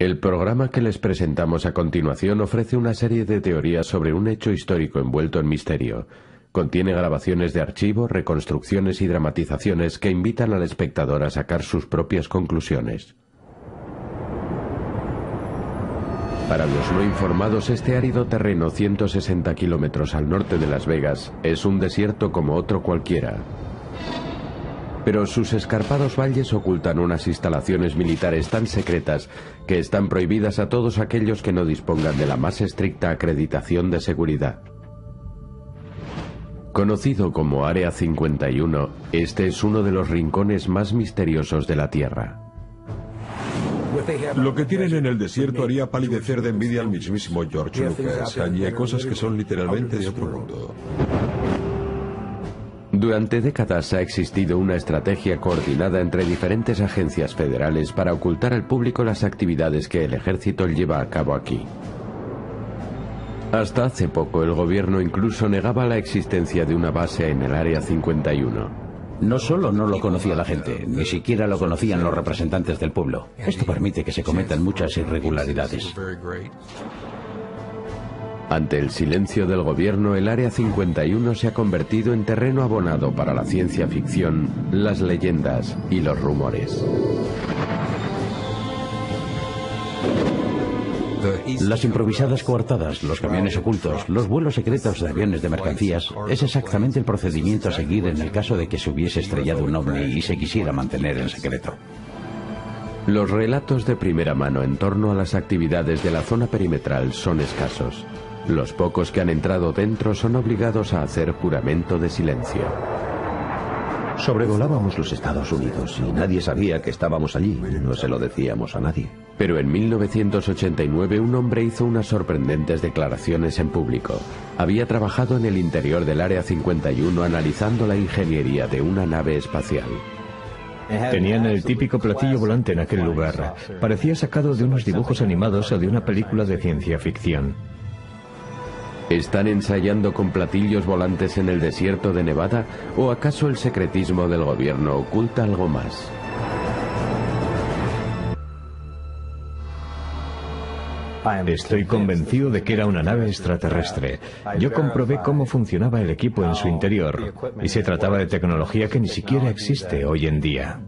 El programa que les presentamos a continuación ofrece una serie de teorías sobre un hecho histórico envuelto en misterio. Contiene grabaciones de archivo, reconstrucciones y dramatizaciones que invitan al espectador a sacar sus propias conclusiones. Para los no informados, este árido terreno 160 kilómetros al norte de Las Vegas es un desierto como otro cualquiera pero sus escarpados valles ocultan unas instalaciones militares tan secretas que están prohibidas a todos aquellos que no dispongan de la más estricta acreditación de seguridad. Conocido como Área 51, este es uno de los rincones más misteriosos de la Tierra. Lo que tienen en el desierto haría palidecer de envidia al mismísimo George Lucas. Allí hay cosas que son literalmente de otro mundo. Durante décadas ha existido una estrategia coordinada entre diferentes agencias federales para ocultar al público las actividades que el ejército lleva a cabo aquí. Hasta hace poco el gobierno incluso negaba la existencia de una base en el Área 51. No solo no lo conocía la gente, ni siquiera lo conocían los representantes del pueblo. Esto permite que se cometan muchas irregularidades. Ante el silencio del gobierno, el Área 51 se ha convertido en terreno abonado para la ciencia ficción, las leyendas y los rumores. Las improvisadas coartadas, los camiones ocultos, los vuelos secretos de aviones de mercancías, es exactamente el procedimiento a seguir en el caso de que se hubiese estrellado un ovni y se quisiera mantener en secreto. Los relatos de primera mano en torno a las actividades de la zona perimetral son escasos. Los pocos que han entrado dentro son obligados a hacer juramento de silencio. Sobrevolábamos los Estados Unidos y nadie sabía que estábamos allí. No se lo decíamos a nadie. Pero en 1989 un hombre hizo unas sorprendentes declaraciones en público. Había trabajado en el interior del Área 51 analizando la ingeniería de una nave espacial. Tenían el típico platillo volante en aquel lugar. Parecía sacado de unos dibujos animados o de una película de ciencia ficción. ¿Están ensayando con platillos volantes en el desierto de Nevada o acaso el secretismo del gobierno oculta algo más? Estoy convencido de que era una nave extraterrestre. Yo comprobé cómo funcionaba el equipo en su interior y se trataba de tecnología que ni siquiera existe hoy en día.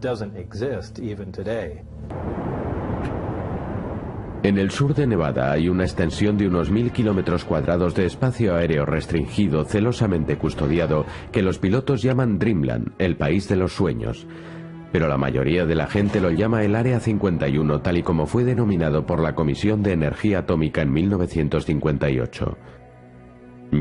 En el sur de Nevada hay una extensión de unos mil kilómetros cuadrados de espacio aéreo restringido, celosamente custodiado, que los pilotos llaman Dreamland, el país de los sueños. Pero la mayoría de la gente lo llama el Área 51, tal y como fue denominado por la Comisión de Energía Atómica en 1958.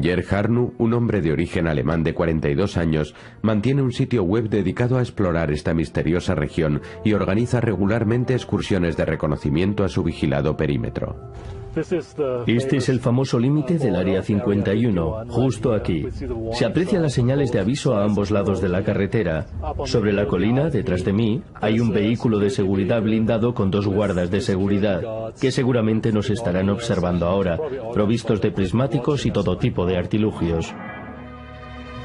Jer Harnu, un hombre de origen alemán de 42 años, mantiene un sitio web dedicado a explorar esta misteriosa región y organiza regularmente excursiones de reconocimiento a su vigilado perímetro. Este es el famoso límite del Área 51, justo aquí. Se aprecian las señales de aviso a ambos lados de la carretera. Sobre la colina, detrás de mí, hay un vehículo de seguridad blindado con dos guardas de seguridad, que seguramente nos estarán observando ahora, provistos de prismáticos y todo tipo de artilugios.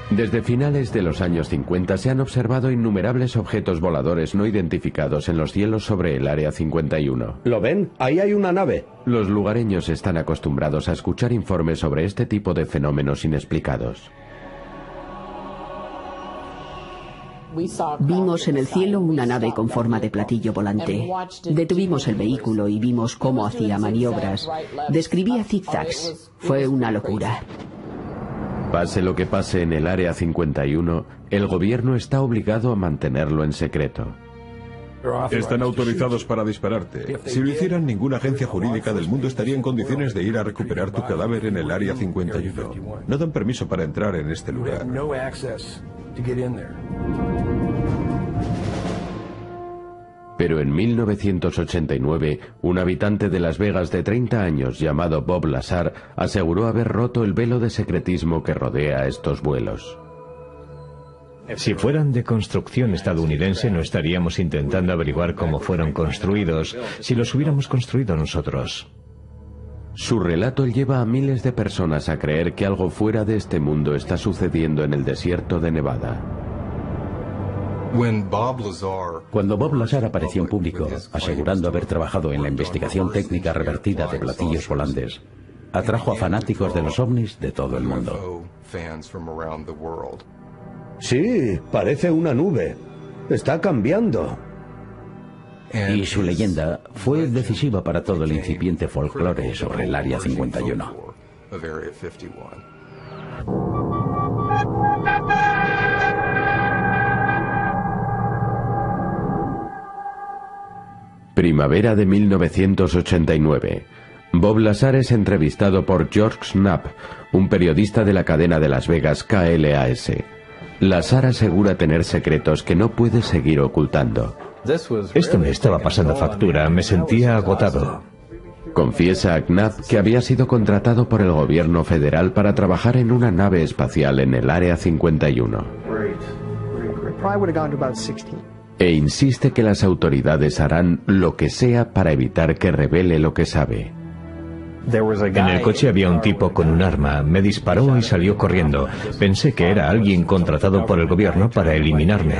Desde finales de los años 50 se han observado innumerables objetos voladores no identificados en los cielos sobre el Área 51. ¿Lo ven? Ahí hay una nave. Los lugareños están acostumbrados a escuchar informes sobre este tipo de fenómenos inexplicados. Vimos en el cielo una nave con forma de platillo volante. Detuvimos el vehículo y vimos cómo hacía maniobras. Describía zigzags. Fue una locura. Pase lo que pase en el Área 51, el gobierno está obligado a mantenerlo en secreto. Están autorizados para dispararte. Si lo hicieran, ninguna agencia jurídica del mundo estaría en condiciones de ir a recuperar tu cadáver en el Área 51. No dan permiso para entrar en este lugar. Pero en 1989, un habitante de Las Vegas de 30 años llamado Bob Lazar aseguró haber roto el velo de secretismo que rodea estos vuelos. Si fueran de construcción estadounidense no estaríamos intentando averiguar cómo fueron construidos si los hubiéramos construido nosotros. Su relato lleva a miles de personas a creer que algo fuera de este mundo está sucediendo en el desierto de Nevada. Cuando Bob Lazar apareció en público, asegurando haber trabajado en la investigación técnica revertida de platillos volantes, atrajo a fanáticos de los ovnis de todo el mundo. Sí, parece una nube. Está cambiando. Y su leyenda fue decisiva para todo el incipiente folclore sobre el Área 51. Primavera de 1989. Bob Lazar es entrevistado por George Knapp, un periodista de la cadena de Las Vegas KLAS. Lazar asegura tener secretos que no puede seguir ocultando. Esto me estaba pasando factura, me sentía agotado. Confiesa a Knapp que había sido contratado por el gobierno federal para trabajar en una nave espacial en el Área 51 e insiste que las autoridades harán lo que sea para evitar que revele lo que sabe. En el coche había un tipo con un arma, me disparó y salió corriendo. Pensé que era alguien contratado por el gobierno para eliminarme.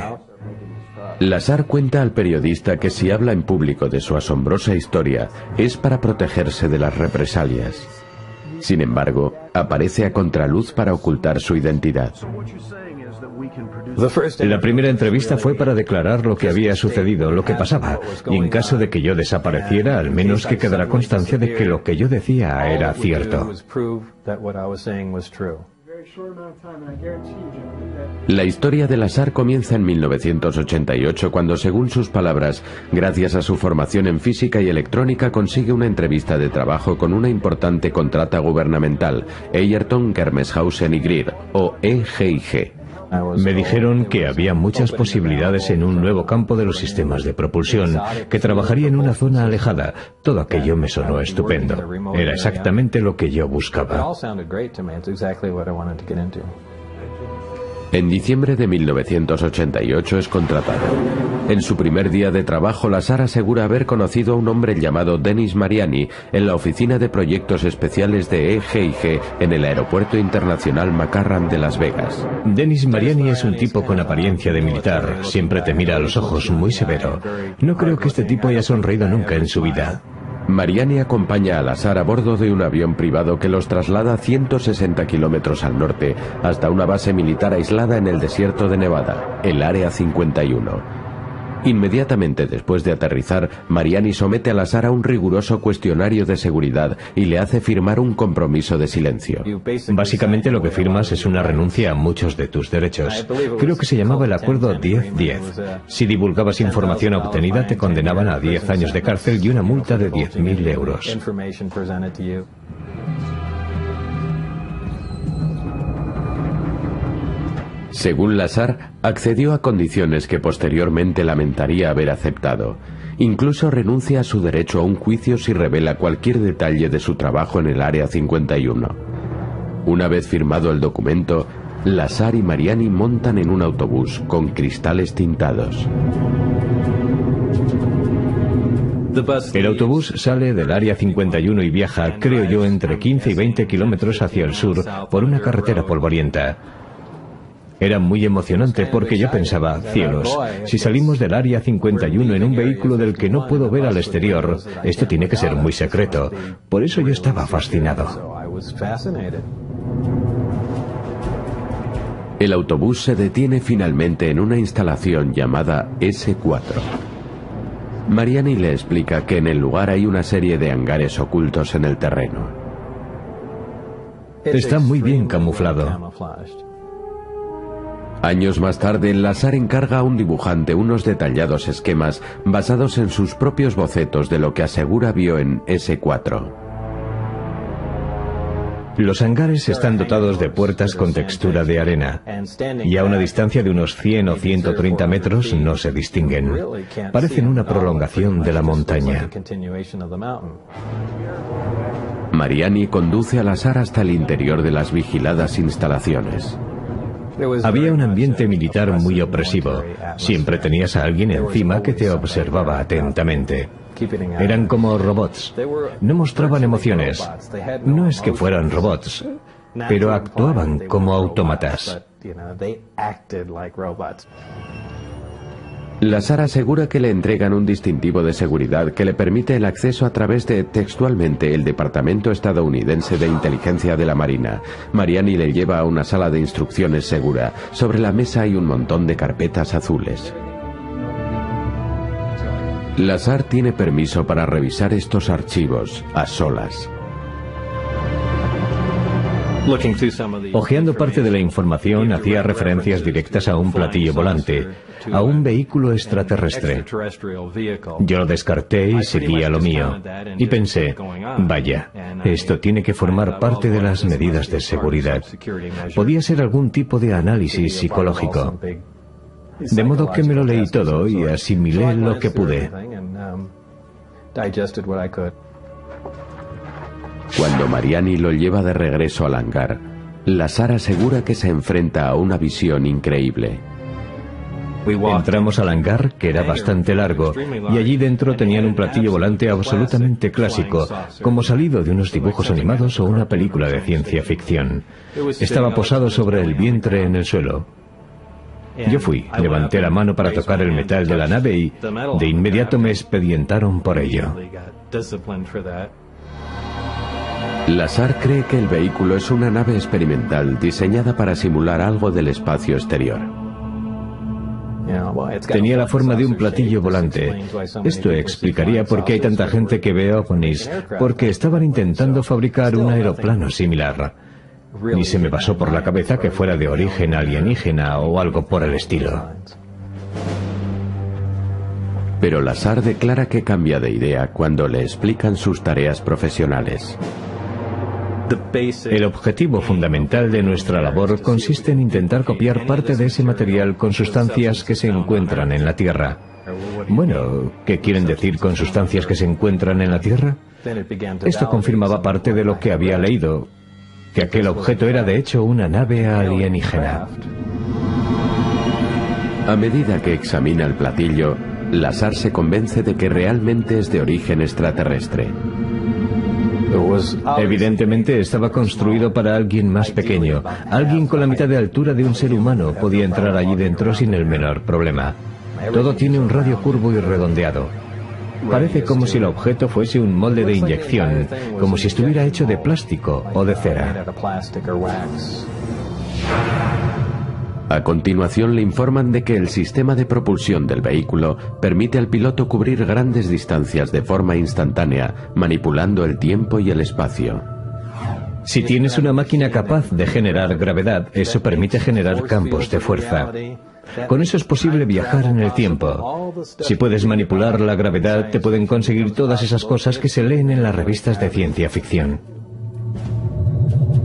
Lazar cuenta al periodista que si habla en público de su asombrosa historia es para protegerse de las represalias. Sin embargo, aparece a contraluz para ocultar su identidad. La primera entrevista fue para declarar lo que había sucedido, lo que pasaba, y en caso de que yo desapareciera, al menos que quedara constancia de que lo que yo decía era cierto. La historia de Lazar comienza en 1988 cuando, según sus palabras, gracias a su formación en física y electrónica, consigue una entrevista de trabajo con una importante contrata gubernamental, Eyerton Kermeshausen y Greer, o EGIG. Me dijeron que había muchas posibilidades en un nuevo campo de los sistemas de propulsión, que trabajaría en una zona alejada. Todo aquello me sonó estupendo. Era exactamente lo que yo buscaba. En diciembre de 1988 es contratado. En su primer día de trabajo, Lazar asegura haber conocido a un hombre llamado Denis Mariani en la oficina de proyectos especiales de EGIG en el Aeropuerto Internacional McCarran de Las Vegas. Denis Mariani es un tipo con apariencia de militar. Siempre te mira a los ojos muy severo. No creo que este tipo haya sonreído nunca en su vida. Mariani acompaña a Lazar a bordo de un avión privado que los traslada 160 kilómetros al norte hasta una base militar aislada en el desierto de Nevada, el Área 51. Inmediatamente después de aterrizar, Mariani somete a Lazar a un riguroso cuestionario de seguridad y le hace firmar un compromiso de silencio. Básicamente lo que firmas es una renuncia a muchos de tus derechos. Creo que se llamaba el acuerdo 10-10. Si divulgabas información obtenida te condenaban a 10 años de cárcel y una multa de 10.000 euros. Según Lazar, accedió a condiciones que posteriormente lamentaría haber aceptado. Incluso renuncia a su derecho a un juicio si revela cualquier detalle de su trabajo en el Área 51. Una vez firmado el documento, Lazar y Mariani montan en un autobús con cristales tintados. El autobús sale del área 51 y viaja, creo yo, entre 15 y 20 kilómetros hacia el sur por una carretera polvorienta. Era muy emocionante porque yo pensaba, cielos, si salimos del área 51 en un vehículo del que no puedo ver al exterior, esto tiene que ser muy secreto. Por eso yo estaba fascinado. El autobús se detiene finalmente en una instalación llamada S4. Mariani le explica que en el lugar hay una serie de hangares ocultos en el terreno. Está muy bien camuflado. Años más tarde, Lazar encarga a un dibujante unos detallados esquemas basados en sus propios bocetos de lo que asegura vio en S4. Los hangares están dotados de puertas con textura de arena y a una distancia de unos 100 o 130 metros no se distinguen. Parecen una prolongación de la montaña. Mariani conduce a Lazar hasta el interior de las vigiladas instalaciones. Había un ambiente militar muy opresivo. Siempre tenías a alguien encima que te observaba atentamente. Eran como robots. No mostraban emociones. No es que fueran robots, pero actuaban como autómatas. Lazar asegura que le entregan un distintivo de seguridad que le permite el acceso a través de, textualmente, el Departamento Estadounidense de Inteligencia de la Marina. Mariani le lleva a una sala de instrucciones segura. Sobre la mesa hay un montón de carpetas azules. Lazar tiene permiso para revisar estos archivos a solas. Ojeando parte de la información, hacía referencias directas a un platillo volante, a un vehículo extraterrestre. Yo lo descarté y seguí a lo mío. Y pensé, vaya, esto tiene que formar parte de las medidas de seguridad. Podía ser algún tipo de análisis psicológico. De modo que me lo leí todo y asimilé lo que pude. Cuando Mariani lo lleva de regreso al hangar, Lazar asegura que se enfrenta a una visión increíble. Entramos al hangar, que era bastante largo, y allí dentro tenían un platillo volante absolutamente clásico, como salido de unos dibujos animados o una película de ciencia ficción. Estaba posado sobre el vientre en el suelo. Yo fui, levanté la mano para tocar el metal de la nave y de inmediato me expedientaron por ello. Lazar cree que el vehículo es una nave experimental diseñada para simular algo del espacio exterior. Tenía la forma de un platillo volante. Esto explicaría por qué hay tanta gente que ve ovnis, porque estaban intentando fabricar un aeroplano similar. Ni se me pasó por la cabeza que fuera de origen alienígena o algo por el estilo. Pero Lazar declara que cambia de idea cuando le explican sus tareas profesionales. El objetivo fundamental de nuestra labor consiste en intentar copiar parte de ese material con sustancias que se encuentran en la Tierra. Bueno, ¿qué quieren decir con sustancias que se encuentran en la Tierra? Esto confirmaba parte de lo que había leído, que aquel objeto era de hecho una nave alienígena. A medida que examina el platillo, Lazar se convence de que realmente es de origen extraterrestre. Evidentemente estaba construido para alguien más pequeño. Alguien con la mitad de altura de un ser humano podía entrar allí dentro sin el menor problema. Todo tiene un radio curvo y redondeado. Parece como si el objeto fuese un molde de inyección, como si estuviera hecho de plástico o de cera. A continuación le informan de que el sistema de propulsión del vehículo permite al piloto cubrir grandes distancias de forma instantánea, manipulando el tiempo y el espacio. Si tienes una máquina capaz de generar gravedad, eso permite generar campos de fuerza. Con eso es posible viajar en el tiempo. Si puedes manipular la gravedad, te pueden conseguir todas esas cosas que se leen en las revistas de ciencia ficción.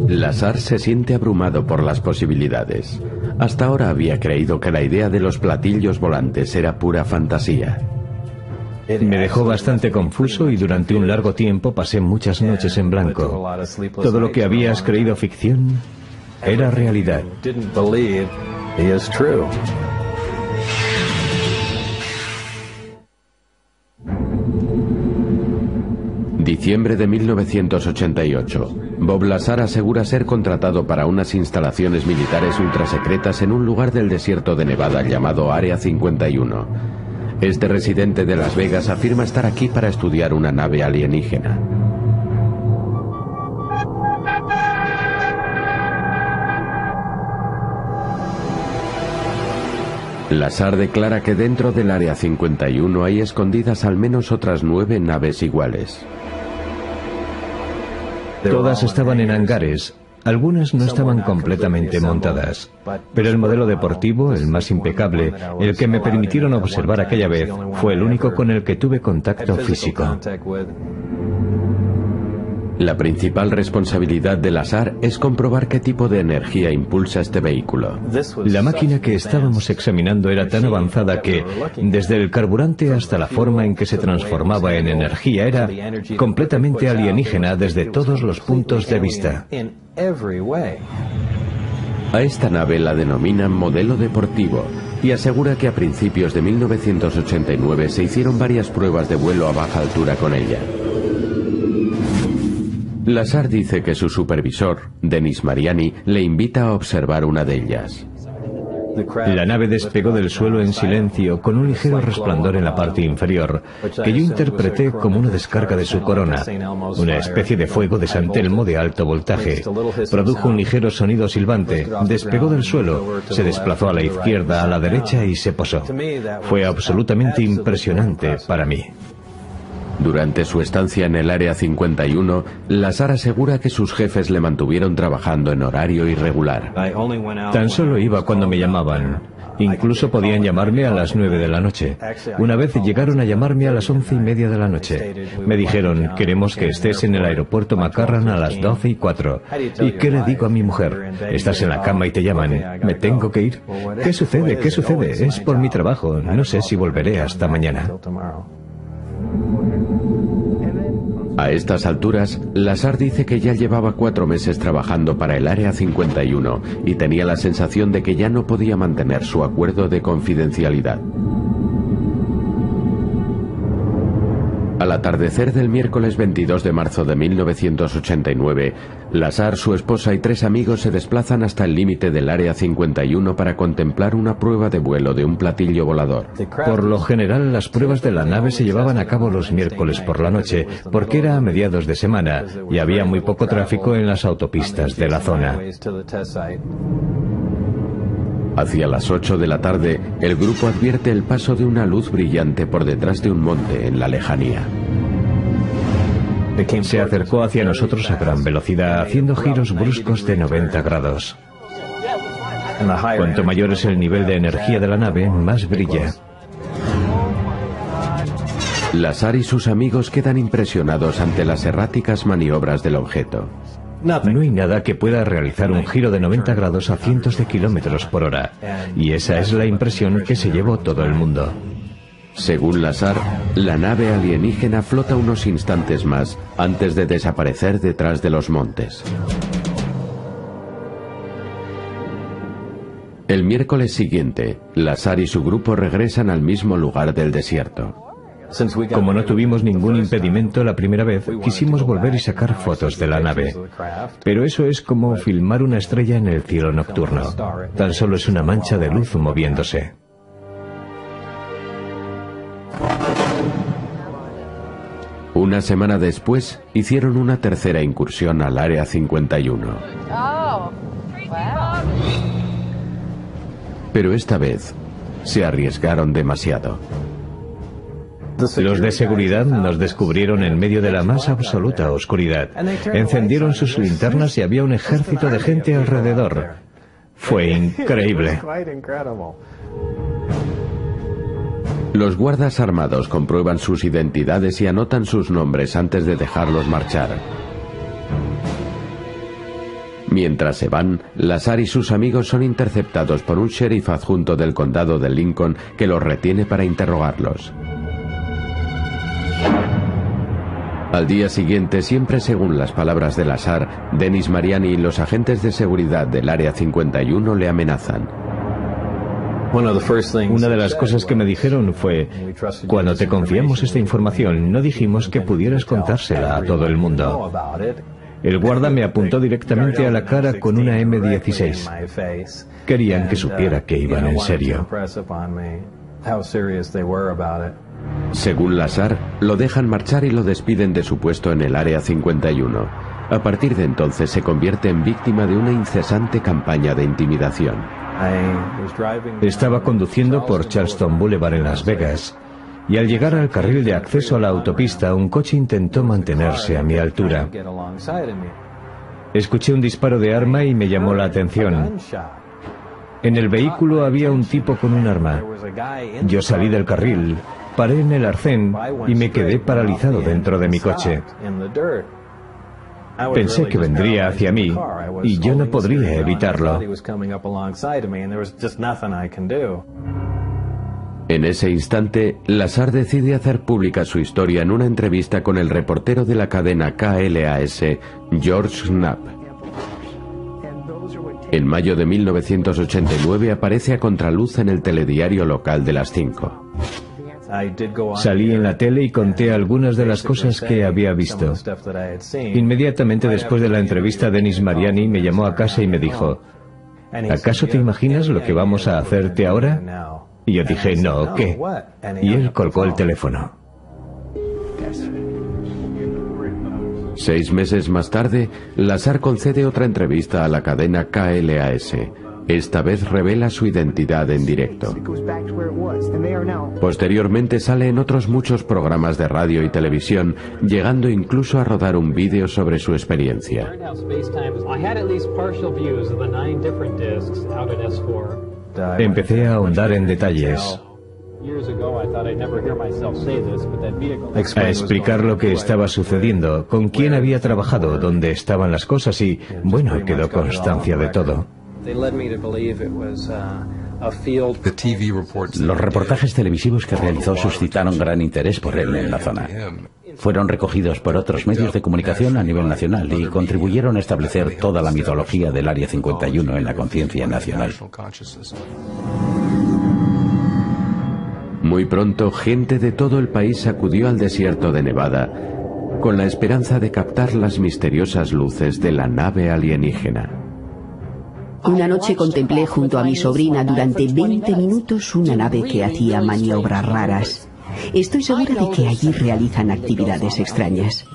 Lazar se siente abrumado por las posibilidades. Hasta ahora había creído que la idea de los platillos volantes era pura fantasía. Me dejó bastante confuso y durante un largo tiempo pasé muchas noches en blanco. Todo lo que habías creído ficción era realidad. Diciembre de 1988. Bob Lazar asegura ser contratado para unas instalaciones militares ultrasecretas en un lugar del desierto de Nevada llamado Área 51. Este residente de Las Vegas afirma estar aquí para estudiar una nave alienígena. Lazar declara que dentro del Área 51 hay escondidas al menos otras nueve naves iguales. Todas estaban en hangares. Algunas no estaban completamente montadas, pero el modelo deportivo, el más impecable, el que me permitieron observar aquella vez, fue el único con el que tuve contacto físico. La principal responsabilidad del azar es comprobar qué tipo de energía impulsa este vehículo. La máquina que estábamos examinando era tan avanzada que, desde el carburante hasta la forma en que se transformaba en energía, era completamente alienígena desde todos los puntos de vista. A esta nave la denominan modelo deportivo y asegura que a principios de 1989 se hicieron varias pruebas de vuelo a baja altura con ella. Lazar dice que su supervisor, Denis Mariani, le invita a observar una de ellas. La nave despegó del suelo en silencio con un ligero resplandor en la parte inferior, que yo interpreté como una descarga de su corona, una especie de fuego de San Telmo de alto voltaje. Produjo un ligero sonido silbante, despegó del suelo, se desplazó a la izquierda, a la derecha y se posó. Fue absolutamente impresionante para mí. Durante su estancia en el Área 51, Lazar asegura que sus jefes le mantuvieron trabajando en horario irregular. Tan solo iba cuando me llamaban. Incluso podían llamarme a las nueve de la noche. Una vez llegaron a llamarme a las once y media de la noche. Me dijeron, queremos que estés en el aeropuerto Macarran a las doce y cuatro. ¿Y qué le digo a mi mujer? Estás en la cama y te llaman. ¿Me tengo que ir? ¿Qué sucede? ¿Qué sucede? Es por mi trabajo. No sé si volveré hasta mañana. A estas alturas, Lazar dice que ya llevaba cuatro meses trabajando para el Área 51 y tenía la sensación de que ya no podía mantener su acuerdo de confidencialidad. Al atardecer del miércoles 22 de marzo de 1989, Lazar, su esposa y tres amigos se desplazan hasta el límite del Área 51 para contemplar una prueba de vuelo de un platillo volador. Por lo general, las pruebas de la nave se llevaban a cabo los miércoles por la noche, porque era a mediados de semana y había muy poco tráfico en las autopistas de la zona. Hacia las 8 de la tarde, el grupo advierte el paso de una luz brillante por detrás de un monte en la lejanía. Se acercó hacia nosotros a gran velocidad, haciendo giros bruscos de 90 grados. Cuanto mayor es el nivel de energía de la nave, más brilla. Lazar y sus amigos quedan impresionados ante las erráticas maniobras del objeto. No hay nada que pueda realizar un giro de 90 grados a cientos de kilómetros por hora. Y esa es la impresión que se llevó todo el mundo. Según Lazar, la nave alienígena flota unos instantes más antes de desaparecer detrás de los montes. El miércoles siguiente, Lazar y su grupo regresan al mismo lugar del desierto. Como no tuvimos ningún impedimento la primera vez, quisimos volver y sacar fotos de la nave. Pero eso es como filmar una estrella en el cielo nocturno. Tan solo es una mancha de luz moviéndose. Una semana después, hicieron una tercera incursión al Área 51. Pero esta vez, se arriesgaron demasiado. Los de seguridad nos descubrieron en medio de la más absoluta oscuridad. Encendieron sus linternas y había un ejército de gente alrededor. Fue increíble. Los guardas armados comprueban sus identidades y anotan sus nombres antes de dejarlos marchar. Mientras se van, Lazar y sus amigos son interceptados por un sheriff adjunto del condado de Lincoln que los retiene para interrogarlos. Al día siguiente, siempre según las palabras de Lazar, Denis Mariani y los agentes de seguridad del Área 51 le amenazan. Una de las cosas que me dijeron fue, cuando te confiamos esta información, no dijimos que pudieras contársela a todo el mundo. El guarda me apuntó directamente a la cara con una M16. Querían que supiera que iban en serio. Según Lazar, lo dejan marchar y lo despiden de su puesto en el Área 51. A partir de entonces se convierte en víctima de una incesante campaña de intimidación. Estaba conduciendo por Charleston Boulevard en Las Vegas y al llegar al carril de acceso a la autopista un coche intentó mantenerse a mi altura. Escuché un disparo de arma y me llamó la atención. En el vehículo había un tipo con un arma. Yo salí del carril, paré en el arcén y me quedé paralizado dentro de mi coche. Pensé que vendría hacia mí y yo no podría evitarlo. En ese instante, Lazar decide hacer pública su historia en una entrevista con el reportero de la cadena KLAS, George Knapp. En mayo de 1989 aparece a contraluz en el telediario local de las 5. Salí en la tele y conté algunas de las cosas que había visto. Inmediatamente después de la entrevista, Denis Mariani me llamó a casa y me dijo, ¿acaso te imaginas lo que vamos a hacerte ahora? Y yo dije, no, ¿qué? Y él colgó el teléfono. Seis meses más tarde, Lazar concede otra entrevista a la cadena KLAS. Esta vez revela su identidad en directo. Posteriormente sale en otros muchos programas de radio y televisión, llegando incluso a rodar un vídeo sobre su experiencia. Empecé a ahondar en detalles, a explicar lo que estaba sucediendo, con quién había trabajado, dónde estaban las cosas y, bueno, quedó constancia de todo. Los reportajes televisivos que realizó suscitaron gran interés por él en la zona. Fueron recogidos por otros medios de comunicación a nivel nacional y contribuyeron a establecer toda la mitología del Área 51 en la conciencia nacional. Muy pronto, gente de todo el país acudió al desierto de Nevada con la esperanza de captar las misteriosas luces de la nave alienígena. Una noche contemplé junto a mi sobrina durante 20 minutos una nave que hacía maniobras raras. Estoy segura de que allí realizan actividades extrañas.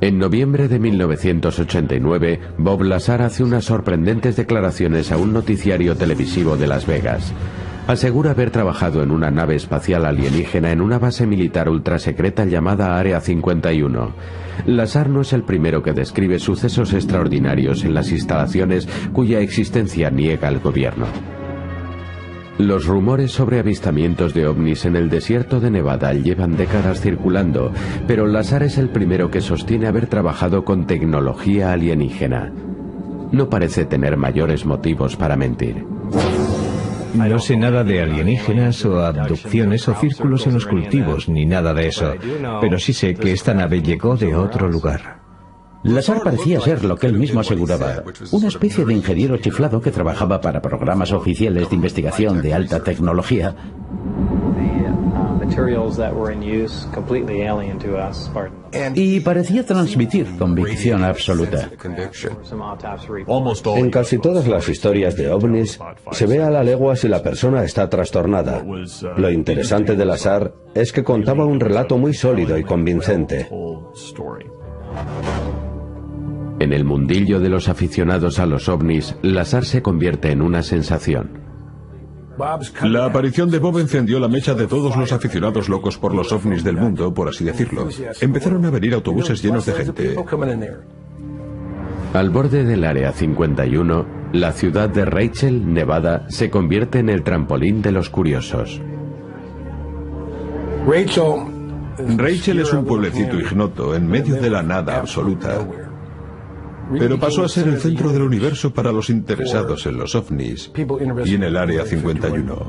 En noviembre de 1989, Bob Lazar hace unas sorprendentes declaraciones a un noticiario televisivo de Las Vegas. Asegura haber trabajado en una nave espacial alienígena en una base militar ultrasecreta llamada Área 51. Lazar no es el primero que describe sucesos extraordinarios en las instalaciones cuya existencia niega el gobierno. Los rumores sobre avistamientos de ovnis en el desierto de Nevada llevan décadas circulando, pero Lazar es el primero que sostiene haber trabajado con tecnología alienígena. No parece tener mayores motivos para mentir. No sé nada de alienígenas o abducciones o círculos en los cultivos, ni nada de eso, pero sí sé que esta nave llegó de otro lugar. Lazar parecía ser lo que él mismo aseguraba, una especie de ingeniero chiflado que trabajaba para programas oficiales de investigación de alta tecnología y parecía transmitir convicción absoluta. En casi todas las historias de ovnis se ve a la legua si la persona está trastornada. Lo interesante de Lazar es que contaba un relato muy sólido y convincente. En el mundillo de los aficionados a los ovnis, Lazar se convierte en una sensación. La aparición de Bob encendió la mecha de todos los aficionados locos por los ovnis del mundo, por así decirlo. Empezaron a venir autobuses llenos de gente. Al borde del Área 51, la ciudad de Rachel, Nevada, se convierte en el trampolín de los curiosos. Rachel es un pueblecito ignoto en medio de la nada absoluta. Pero pasó a ser el centro del universo para los interesados en los ovnis y en el Área 51.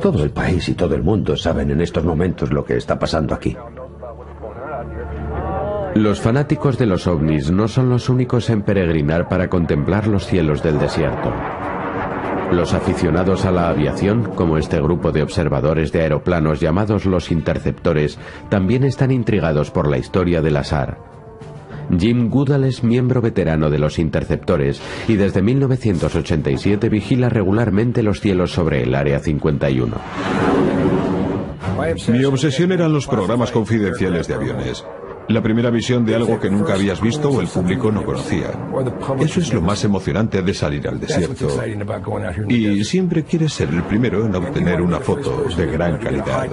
Todo el país y todo el mundo saben en estos momentos lo que está pasando aquí. Los fanáticos de los ovnis no son los únicos en peregrinar para contemplar los cielos del desierto. Los aficionados a la aviación, como este grupo de observadores de aeroplanos llamados los interceptores, también están intrigados por la historia del azar. Jim Goodall es miembro veterano de los interceptores y desde 1987 vigila regularmente los cielos sobre el Área 51. Mi obsesión eran los programas confidenciales de aviones. La primera visión de algo que nunca habías visto o el público no conocía. Eso es lo más emocionante de salir al desierto. Y siempre quieres ser el primero en obtener una foto de gran calidad.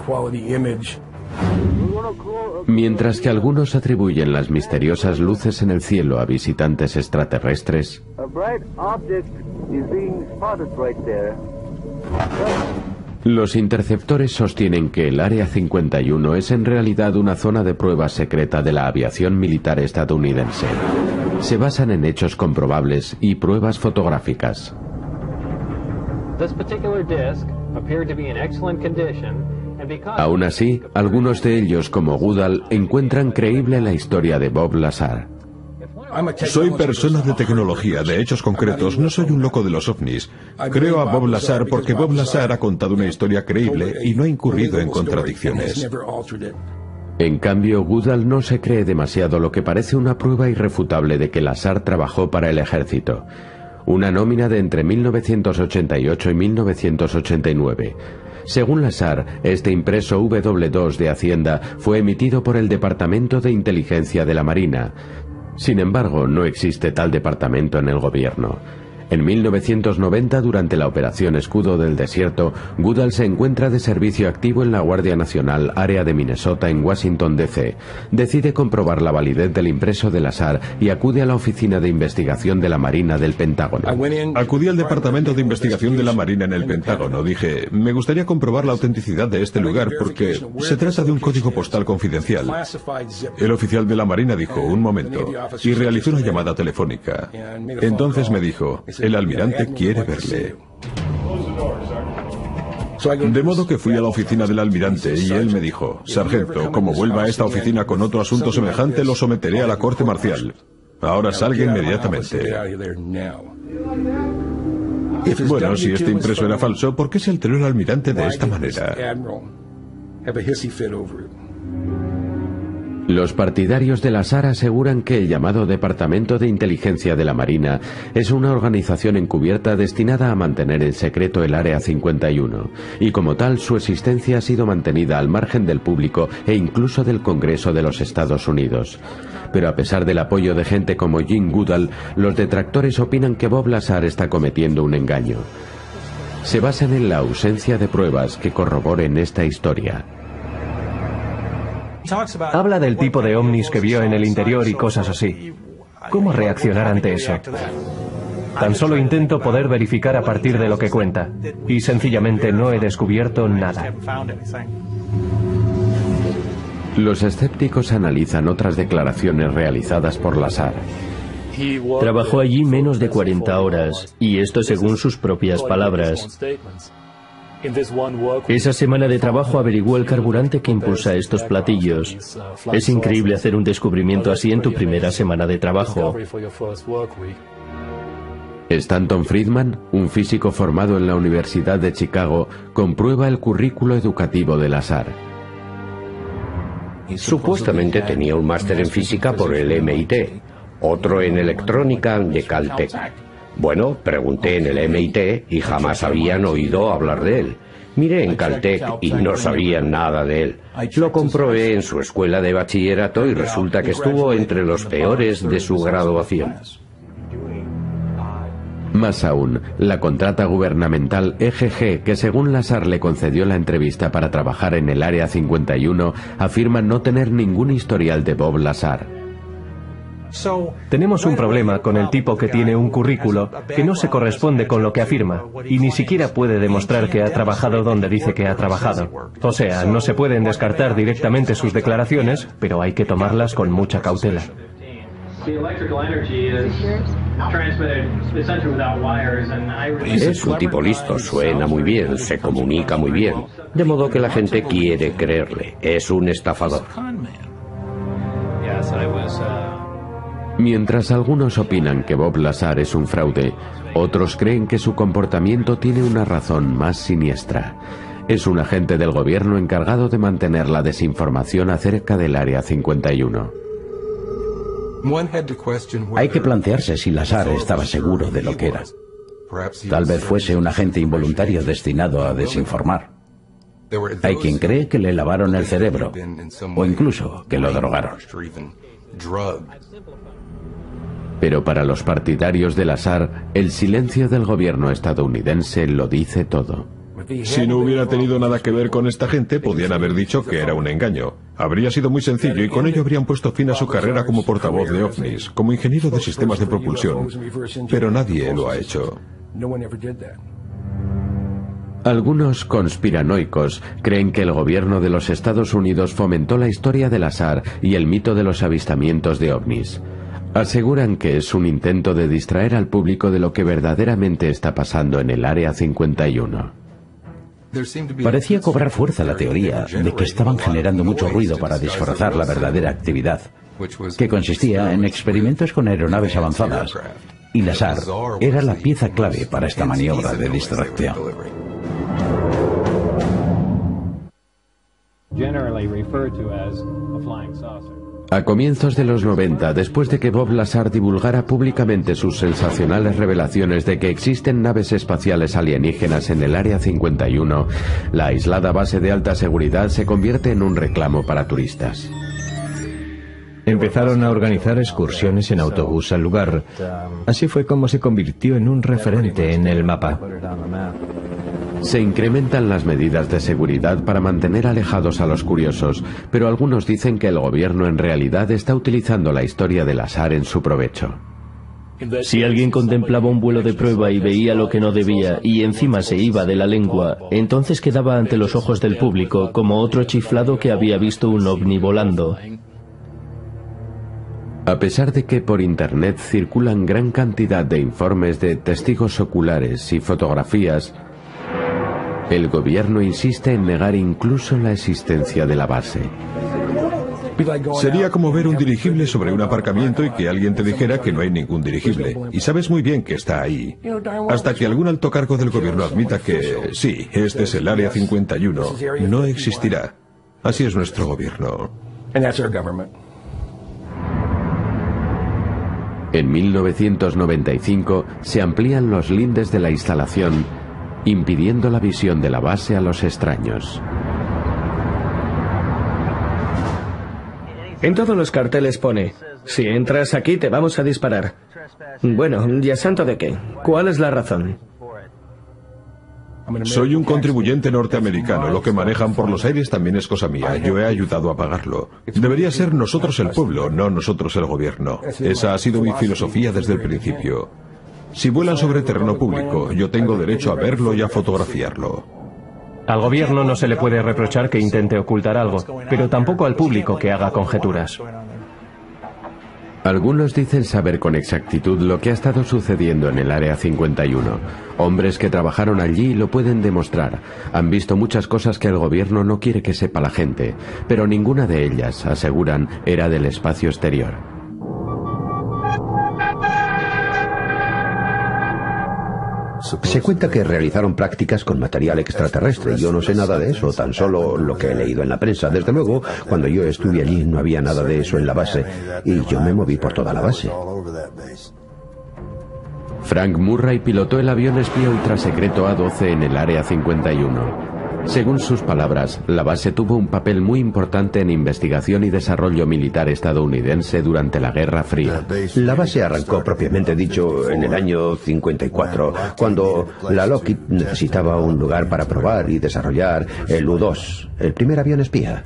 Mientras que algunos atribuyen las misteriosas luces en el cielo a visitantes extraterrestres, los interceptores sostienen que el Área 51 es en realidad una zona de prueba secreta de la aviación militar estadounidense. Se basan en hechos comprobables y pruebas fotográficas. Aún así, algunos de ellos, como Goodall, encuentran creíble la historia de Bob Lazar. Soy persona de tecnología, de hechos concretos, no soy un loco de los ovnis. Creo a Bob Lazar porque Bob Lazar ha contado una historia creíble y no ha incurrido en contradicciones. En cambio, Goodall no se cree demasiado lo que parece una prueba irrefutable de que Lazar trabajó para el ejército. Una nómina de entre 1988 y 1989. Según Lazar, este impreso W2 de Hacienda fue emitido por el Departamento de Inteligencia de la Marina. Sin embargo, no existe tal departamento en el gobierno. En 1990, durante la Operación Escudo del Desierto, Goodall se encuentra de servicio activo en la Guardia Nacional, área de Minnesota, en Washington, D.C. Decide comprobar la validez del impreso del azar y acude a la Oficina de Investigación de la Marina del Pentágono. Acudí al Departamento de Investigación de la Marina en el Pentágono. Dije, me gustaría comprobar la autenticidad de este lugar porque se trata de un código postal confidencial. El oficial de la Marina dijo, un momento, y realizó una llamada telefónica. Entonces me dijo, el almirante quiere verle. De modo que fui a la oficina del almirante y él me dijo, Sargento, como vuelva a esta oficina con otro asunto semejante, lo someteré a la corte marcial. Ahora salga inmediatamente. Bueno, si este impreso era falso, ¿por qué se alteró el almirante de esta manera? Los partidarios de la SAR aseguran que el llamado Departamento de Inteligencia de la Marina es una organización encubierta destinada a mantener en secreto el Área 51, y como tal su existencia ha sido mantenida al margen del público e incluso del Congreso de los Estados Unidos. Pero a pesar del apoyo de gente como Jim Goodall, los detractores opinan que Bob Lazar está cometiendo un engaño. Se basan en la ausencia de pruebas que corroboren esta historia. Habla del tipo de ovnis que vio en el interior y cosas así. ¿Cómo reaccionar ante eso? Tan solo intento poder verificar a partir de lo que cuenta. Y sencillamente no he descubierto nada. Los escépticos analizan otras declaraciones realizadas por Lazar. Trabajó allí menos de 40 horas, y esto según sus propias palabras. Esa semana de trabajo averiguó el carburante que impulsa estos platillos. Es increíble hacer un descubrimiento así en tu primera semana de trabajo. Stanton Friedman, un físico formado en la Universidad de Chicago, comprueba el currículo educativo de Lazar. Supuestamente tenía un máster en física por el MIT, otro en electrónica de Caltech. Bueno, pregunté en el MIT y jamás habían oído hablar de él. Miré en Caltech y no sabían nada de él. Lo comprobé en su escuela de bachillerato y resulta que estuvo entre los peores de su graduación. Más aún, la contrata gubernamental EGG, que según Lazar le concedió la entrevista para trabajar en el Área 51, afirma no tener ningún historial de Bob Lazar. Tenemos un problema con el tipo que tiene un currículo que no se corresponde con lo que afirma y ni siquiera puede demostrar que ha trabajado donde dice que ha trabajado. O sea, no se pueden descartar directamente sus declaraciones, pero hay que tomarlas con mucha cautela. Es un tipo listo, suena muy bien, se comunica muy bien, de modo que la gente quiere creerle. Es un estafador. Mientras algunos opinan que Bob Lazar es un fraude, otros creen que su comportamiento tiene una razón más siniestra. Es un agente del gobierno encargado de mantener la desinformación acerca del Área 51. Hay que plantearse si Lazar estaba seguro de lo que era. Tal vez fuese un agente involuntario destinado a desinformar. Hay quien cree que le lavaron el cerebro o incluso que lo drogaron. Pero para los partidarios del azar, el silencio del gobierno estadounidense lo dice todo. Si no hubiera tenido nada que ver con esta gente, podían haber dicho que era un engaño. Habría sido muy sencillo y con ello habrían puesto fin a su carrera como portavoz de ovnis, como ingeniero de sistemas de propulsión. Pero nadie lo ha hecho. Algunos conspiranoicos creen que el gobierno de los Estados Unidos fomentó la historia del azar y el mito de los avistamientos de ovnis. Aseguran que es un intento de distraer al público de lo que verdaderamente está pasando en el Área 51. Parecía cobrar fuerza la teoría de que estaban generando mucho ruido para disfrazar la verdadera actividad, que consistía en experimentos con aeronaves avanzadas, y la SAR era la pieza clave para esta maniobra de distracción. A comienzos de los 90, después de que Bob Lazar divulgara públicamente sus sensacionales revelaciones de que existen naves espaciales alienígenas en el Área 51, la aislada base de alta seguridad se convierte en un reclamo para turistas. Empezaron a organizar excursiones en autobús al lugar. Así fue como se convirtió en un referente en el mapa. Se incrementan las medidas de seguridad para mantener alejados a los curiosos, pero algunos dicen que el gobierno en realidad está utilizando la historia del azar en su provecho. Si alguien contemplaba un vuelo de prueba y veía lo que no debía y encima se iba de la lengua, entonces quedaba ante los ojos del público como otro chiflado que había visto un ovni volando. A pesar de que por Internet circulan gran cantidad de informes de testigos oculares y fotografías, el gobierno insiste en negar incluso la existencia de la base. Sería como ver un dirigible sobre un aparcamiento y que alguien te dijera que no hay ningún dirigible. Y sabes muy bien que está ahí. Hasta que algún alto cargo del gobierno admita que, sí, este es el Área 51, no existirá. Así es nuestro gobierno. En 1995 se amplían los lindes de la instalación, impidiendo la visión de la base a los extraños. En todos los carteles pone, si entras aquí te vamos a disparar. Bueno, ¿y santo de qué? ¿Cuál es la razón? Soy un contribuyente norteamericano. Lo que manejan por los aires también es cosa mía. Yo he ayudado a pagarlo. Debería ser nosotros el pueblo, no nosotros el gobierno. Esa ha sido mi filosofía desde el principio. Si vuelan sobre terreno público, yo tengo derecho a verlo y a fotografiarlo. Al gobierno no se le puede reprochar que intente ocultar algo, pero tampoco al público que haga conjeturas. Algunos dicen saber con exactitud lo que ha estado sucediendo en el Área 51. Hombres que trabajaron allí lo pueden demostrar. Han visto muchas cosas que el gobierno no quiere que sepa la gente, pero ninguna de ellas, aseguran, era del espacio exterior. Se cuenta que realizaron prácticas con material extraterrestre. Yo no sé nada de eso, tan solo lo que he leído en la prensa. Desde luego, cuando yo estuve allí no había nada de eso en la base y yo me moví por toda la base. Frank Murray pilotó el avión espía ultrasecreto A-12 en el Área 51. Según sus palabras, la base tuvo un papel muy importante en investigación y desarrollo militar estadounidense durante la Guerra Fría. La base arrancó propiamente dicho en el año 54, cuando la Lockheed necesitaba un lugar para probar y desarrollar el U-2, el primer avión espía.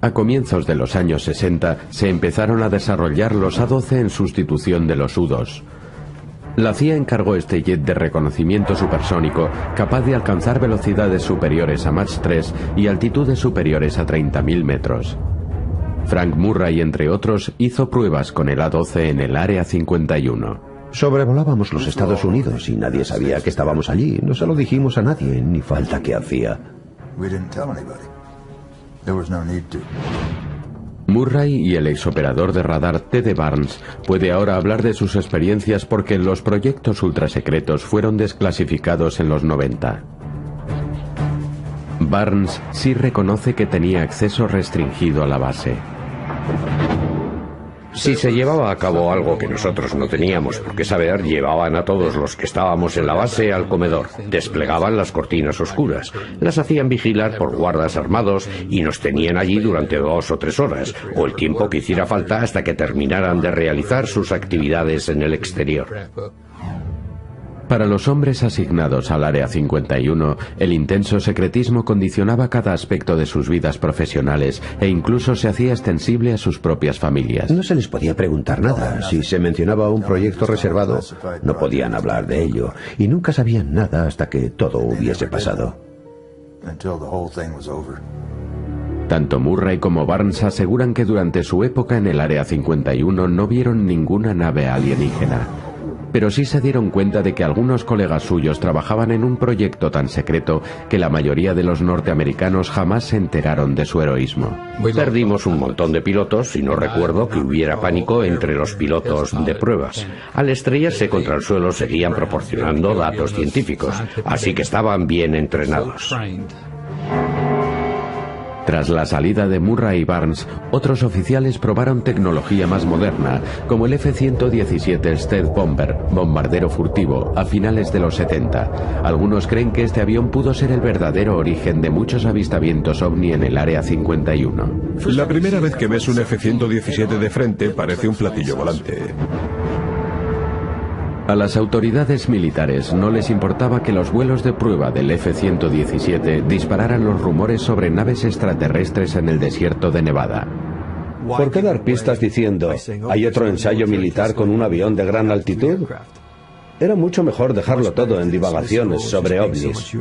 A comienzos de los años 60 se empezaron a desarrollar los A-12 en sustitución de los U-2. La CIA encargó este jet de reconocimiento supersónico capaz de alcanzar velocidades superiores a Mach 3 y altitudes superiores a 30.000 metros. Frank Murray, entre otros, hizo pruebas con el A-12 en el Área 51. Sobrevolábamos los Estados Unidos y nadie sabía que estábamos allí. No se lo dijimos a nadie, ni falta que hacía. Murray y el exoperador de radar Ted Barnes puede ahora hablar de sus experiencias porque los proyectos ultrasecretos fueron desclasificados en los 90. Barnes sí reconoce que tenía acceso restringido a la base. Si se llevaba a cabo algo que nosotros no teníamos por qué saber, llevaban a todos los que estábamos en la base al comedor, desplegaban las cortinas oscuras, las hacían vigilar por guardas armados y nos tenían allí durante dos o tres horas, o el tiempo que hiciera falta hasta que terminaran de realizar sus actividades en el exterior. Para los hombres asignados al Área 51, el intenso secretismo condicionaba cada aspecto de sus vidas profesionales e incluso se hacía extensible a sus propias familias. No se les podía preguntar nada. Si se mencionaba un proyecto reservado, no podían hablar de ello y nunca sabían nada hasta que todo hubiese pasado. Tanto Murray como Barnes aseguran que durante su época en el Área 51 no vieron ninguna nave alienígena pero sí se dieron cuenta de que algunos colegas suyos trabajaban en un proyecto tan secreto que la mayoría de los norteamericanos jamás se enteraron de su heroísmo. Perdimos un montón de pilotos y no recuerdo que hubiera pánico entre los pilotos de pruebas. Al estrellarse contra el suelo seguían proporcionando datos científicos, así que estaban bien entrenados. Tras la salida de Murray y Barnes, otros oficiales probaron tecnología más moderna, como el F-117 Stealth Bomber, bombardero furtivo, a finales de los 70. Algunos creen que este avión pudo ser el verdadero origen de muchos avistamientos ovni en el Área 51. La primera vez que ves un F-117 de frente parece un platillo volante. A las autoridades militares no les importaba que los vuelos de prueba del F-117 dispararan los rumores sobre naves extraterrestres en el desierto de Nevada. ¿Por qué dar pistas diciendo, hay otro ensayo militar con un avión de gran altitud? Era mucho mejor dejarlo todo en divagaciones sobre ovnis.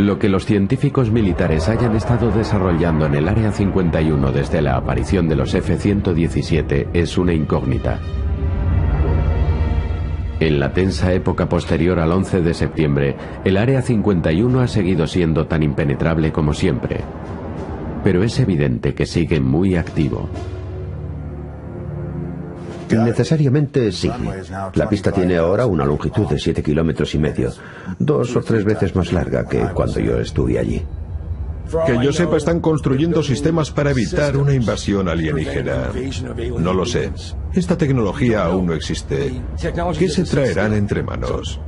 Lo que los científicos militares hayan estado desarrollando en el Área 51 desde la aparición de los F-117 es una incógnita. En la tensa época posterior al 11 de septiembre, el Área 51 ha seguido siendo tan impenetrable como siempre. Pero es evidente que sigue muy activo. Necesariamente sí. La pista tiene ahora una longitud de 7 kilómetros y medio, dos o tres veces más larga que cuando yo estuve allí. Que yo sepa, están construyendo sistemas para evitar una invasión alienígena. No lo sé. Esta tecnología aún no existe. ¿Qué se traerán entre manos?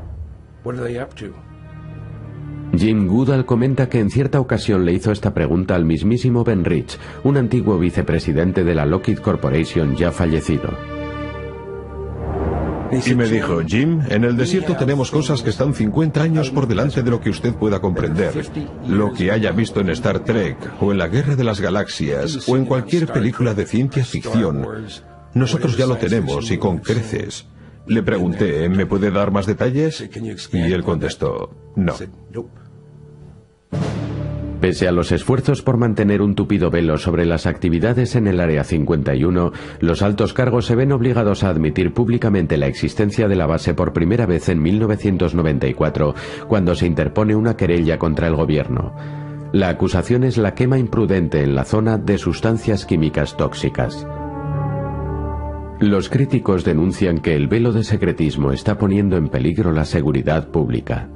Jim Goodall comenta que en cierta ocasión le hizo esta pregunta al mismísimo Ben Rich, un antiguo vicepresidente de la Lockheed Corporation ya fallecido. Y me dijo, Jim, en el desierto tenemos cosas que están 50 años por delante de lo que usted pueda comprender. Lo que haya visto en Star Trek, o en la Guerra de las Galaxias, o en cualquier película de ciencia ficción. Nosotros ya lo tenemos y con creces. Le pregunté, ¿me puede dar más detalles? Y él contestó, no. Pese a los esfuerzos por mantener un tupido velo sobre las actividades en el Área 51, los altos cargos se ven obligados a admitir públicamente la existencia de la base por primera vez en 1994, cuando se interpone una querella contra el gobierno. La acusación es la quema imprudente en la zona de sustancias químicas tóxicas. Los críticos denuncian que el velo de secretismo está poniendo en peligro la seguridad pública.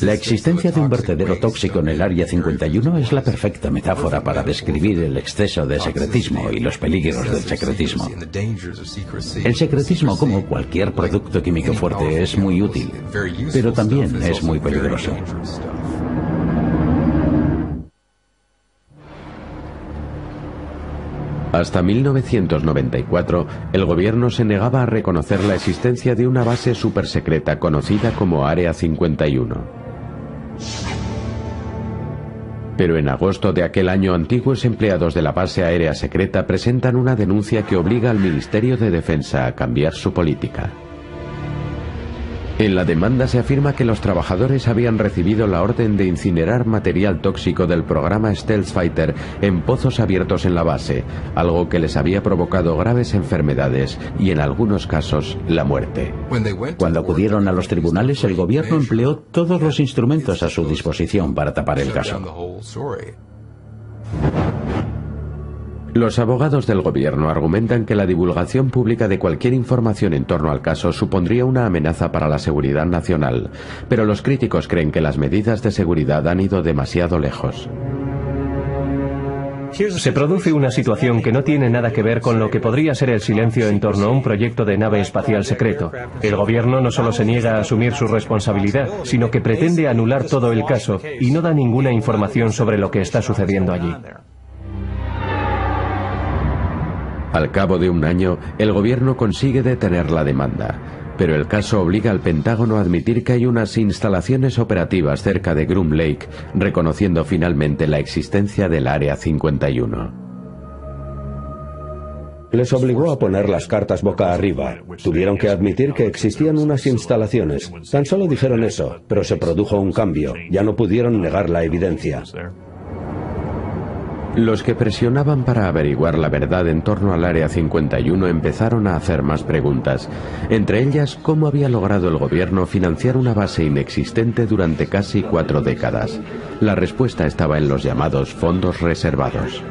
La existencia de un vertedero tóxico en el Área 51 es la perfecta metáfora para describir el exceso de secretismo y los peligros del secretismo. El secretismo, como cualquier producto químico fuerte, es muy útil, pero también es muy peligroso. Hasta 1994, el gobierno se negaba a reconocer la existencia de una base supersecreta conocida como Área 51. Pero en agosto de aquel año antiguos empleados de la base aérea secreta presentan una denuncia que obliga al Ministerio de Defensa a cambiar su política. En la demanda se afirma que los trabajadores habían recibido la orden de incinerar material tóxico del programa Stealth Fighter en pozos abiertos en la base, algo que les había provocado graves enfermedades y en algunos casos la muerte. Cuando acudieron a los tribunales, el gobierno empleó todos los instrumentos a su disposición para tapar el caso. Los abogados del gobierno argumentan que la divulgación pública de cualquier información en torno al caso supondría una amenaza para la seguridad nacional, pero los críticos creen que las medidas de seguridad han ido demasiado lejos. Se produce una situación que no tiene nada que ver con lo que podría ser el silencio en torno a un proyecto de nave espacial secreto. El gobierno no solo se niega a asumir su responsabilidad, sino que pretende anular todo el caso y no da ninguna información sobre lo que está sucediendo allí. Al cabo de un año, el gobierno consigue detener la demanda, pero el caso obliga al Pentágono a admitir que hay unas instalaciones operativas cerca de Groom Lake, reconociendo finalmente la existencia del Área 51. Les obligó a poner las cartas boca arriba. Tuvieron que admitir que existían unas instalaciones. Tan solo dijeron eso, pero se produjo un cambio. Ya no pudieron negar la evidencia. Los que presionaban para averiguar la verdad en torno al Área 51 empezaron a hacer más preguntas, entre ellas cómo había logrado el gobierno financiar una base inexistente durante casi cuatro décadas. La respuesta estaba en los llamados fondos reservados.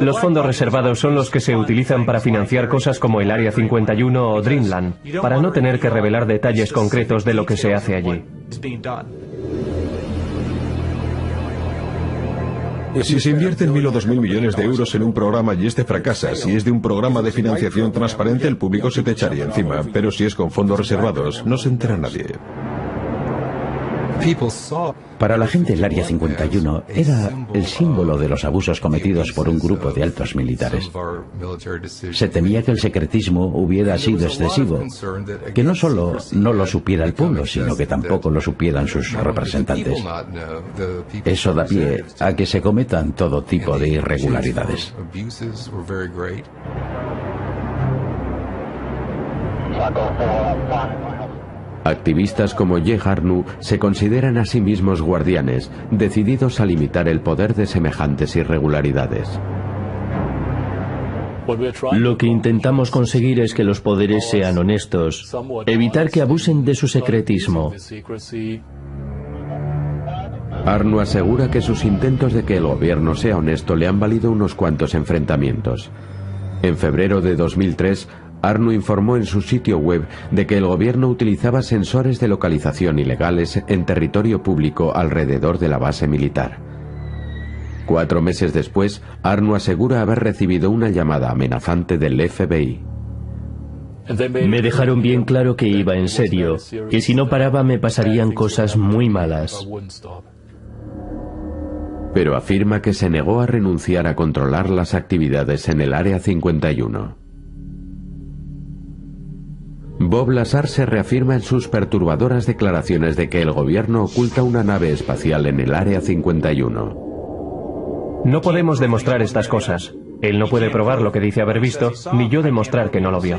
Los fondos reservados son los que se utilizan para financiar cosas como el Área 51 o Dreamland, para no tener que revelar detalles concretos de lo que se hace allí. Si se invierten mil o dos mil millones de euros en un programa y este fracasa, si es de un programa de financiación transparente, el público se te echaría encima. Pero si es con fondos reservados, no se entera nadie. Para la gente el Área 51 era el símbolo de los abusos cometidos por un grupo de altos militares. Se temía que el secretismo hubiera sido excesivo, que no solo no lo supiera el pueblo, sino que tampoco lo supieran sus representantes. Eso da pie a que se cometan todo tipo de irregularidades. Activistas como Ye Harnu se consideran a sí mismos guardianes, decididos a limitar el poder de semejantes irregularidades. Lo que intentamos conseguir es que los poderes sean honestos, evitar que abusen de su secretismo. Arnu asegura que sus intentos de que el gobierno sea honesto le han valido unos cuantos enfrentamientos. En febrero de 2003, Arnu informó en su sitio web de que el gobierno utilizaba sensores de localización ilegales en territorio público alrededor de la base militar. Cuatro meses después, Arnu asegura haber recibido una llamada amenazante del FBI. Me dejaron bien claro que iba en serio, que si no paraba me pasarían cosas muy malas. Pero afirma que se negó a renunciar a controlar las actividades en el Área 51. Bob Lazar se reafirma en sus perturbadoras declaraciones de que el gobierno oculta una nave espacial en el Área 51. No podemos demostrar estas cosas. Él no puede probar lo que dice haber visto, ni yo demostrar que no lo vio.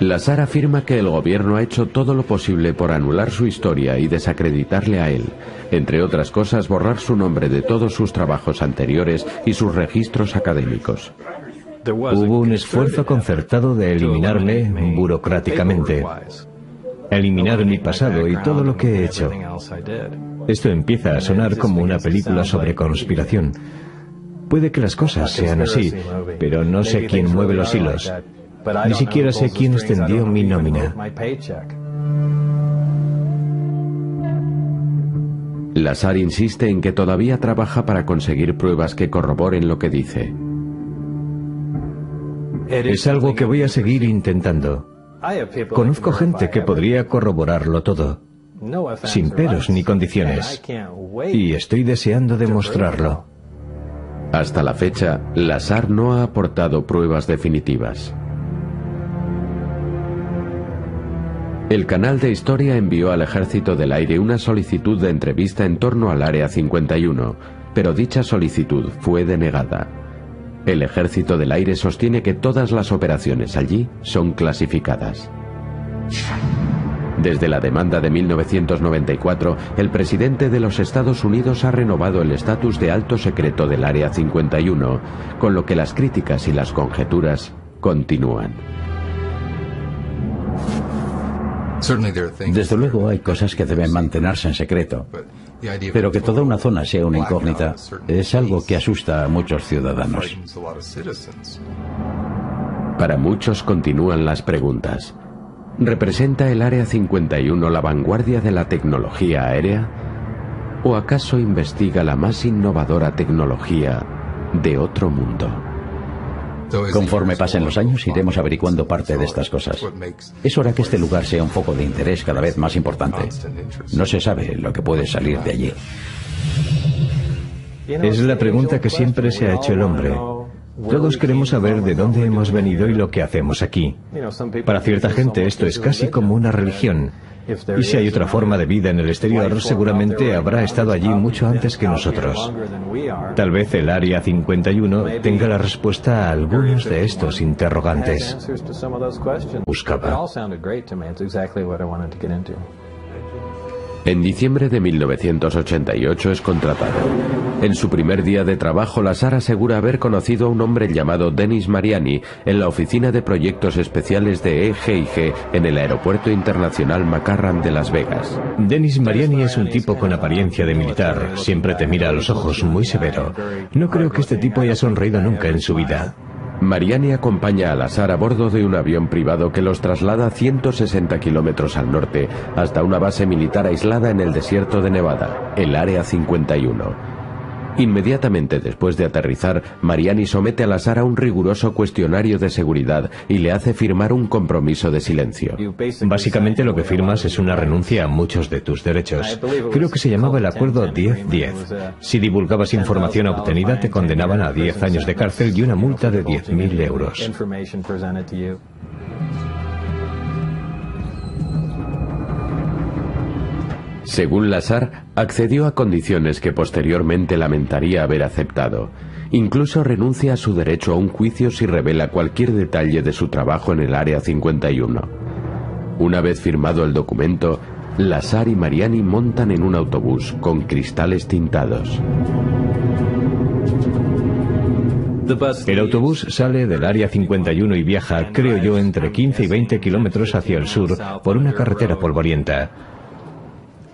Lazar afirma que el gobierno ha hecho todo lo posible por anular su historia y desacreditarle a él, entre otras cosas borrar su nombre de todos sus trabajos anteriores y sus registros académicos. Hubo un esfuerzo concertado de eliminarme burocráticamente. Eliminar mi pasado y todo lo que he hecho. Esto empieza a sonar como una película sobre conspiración. Puede que las cosas sean así, pero no sé quién mueve los hilos. Ni siquiera sé quién extendió mi nómina. Lazar insiste en que todavía trabaja para conseguir pruebas que corroboren lo que dice. Es algo que voy a seguir intentando. Conozco gente que podría corroborarlo todo, sin peros ni condiciones, y estoy deseando demostrarlo. Hasta la fecha, Lazar no ha aportado pruebas definitivas. El canal de historia envió al Ejército del Aire una solicitud de entrevista en torno al Área 51, pero dicha solicitud fue denegada. El Ejército del Aire sostiene que todas las operaciones allí son clasificadas. Desde la demanda de 1994, el presidente de los Estados Unidos ha renovado el estatus de alto secreto del Área 51, con lo que las críticas y las conjeturas continúan. Desde luego hay cosas que deben mantenerse en secreto, pero que toda una zona sea una incógnita es algo que asusta a muchos ciudadanos. Para muchos continúan las preguntas. ¿Representa el Área 51 la vanguardia de la tecnología aérea? ¿O acaso investiga la más innovadora tecnología de otro mundo? Conforme pasen los años iremos averiguando parte de estas cosas. Es hora que este lugar sea un foco de interés cada vez más importante. No se sabe lo que puede salir de allí. Es la pregunta que siempre se ha hecho el hombre. Todos queremos saber de dónde hemos venido y lo que hacemos aquí. Para cierta gente esto es casi como una religión. Y si hay otra forma de vida en el exterior, seguramente habrá estado allí mucho antes que nosotros. Tal vez el Área 51 tenga la respuesta a algunos de estos interrogantes. Buscaba. En diciembre de 1988 es contratado. En su primer día de trabajo, Lazar asegura haber conocido a un hombre llamado Denis Mariani en la oficina de proyectos especiales de EGIG en el Aeropuerto Internacional McCarran de Las Vegas. Denis Mariani es un tipo con apariencia de militar, siempre te mira a los ojos muy severo. No creo que este tipo haya sonreído nunca en su vida. Mariani acompaña a Lazar a bordo de un avión privado que los traslada 160 kilómetros al norte hasta una base militar aislada en el desierto de Nevada, el Área 51. Inmediatamente después de aterrizar, Mariani somete a Lazar a un riguroso cuestionario de seguridad y le hace firmar un compromiso de silencio. Básicamente lo que firmas es una renuncia a muchos de tus derechos. Creo que se llamaba el acuerdo 10-10. Si divulgabas información obtenida te condenaban a 10 años de cárcel y una multa de 10.000 euros. Según Lazar, accedió a condiciones que posteriormente lamentaría haber aceptado. Incluso renuncia a su derecho a un juicio si revela cualquier detalle de su trabajo en el Área 51. Una vez firmado el documento, Lazar y Mariani montan en un autobús con cristales tintados. El autobús sale del área 51 y viaja, creo yo, entre 15 y 20 kilómetros hacia el sur por una carretera polvorienta.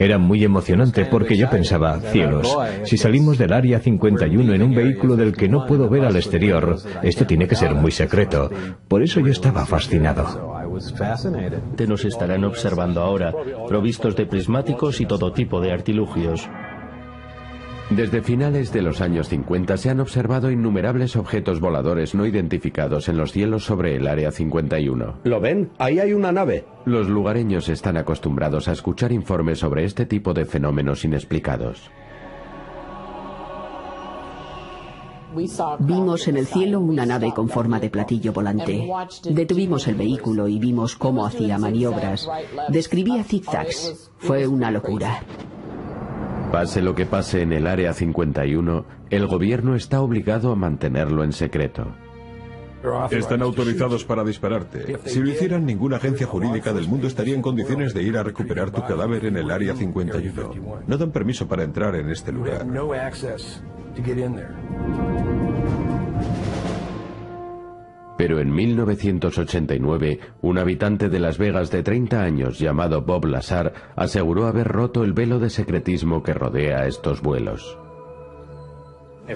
Era muy emocionante porque yo pensaba, cielos, si salimos del área 51 en un vehículo del que no puedo ver al exterior, esto tiene que ser muy secreto. Por eso yo estaba fascinado. Te nos estarán observando ahora, provistos de prismáticos y todo tipo de artilugios. Desde finales de los años 50 se han observado innumerables objetos voladores no identificados en los cielos sobre el Área 51. ¿Lo ven? Ahí hay una nave. Los lugareños están acostumbrados a escuchar informes sobre este tipo de fenómenos inexplicados. Vimos en el cielo una nave con forma de platillo volante. Detuvimos el vehículo y vimos cómo hacía maniobras. Describía zigzags. Fue una locura. Pase lo que pase en el Área 51, el gobierno está obligado a mantenerlo en secreto. Están autorizados para dispararte. Si lo hicieran, ninguna agencia jurídica del mundo estaría en condiciones de ir a recuperar tu cadáver en el Área 51. No dan permiso para entrar en este lugar. Pero en 1989, un habitante de Las Vegas de 30 años llamado Bob Lazar aseguró haber roto el velo de secretismo que rodea estos vuelos.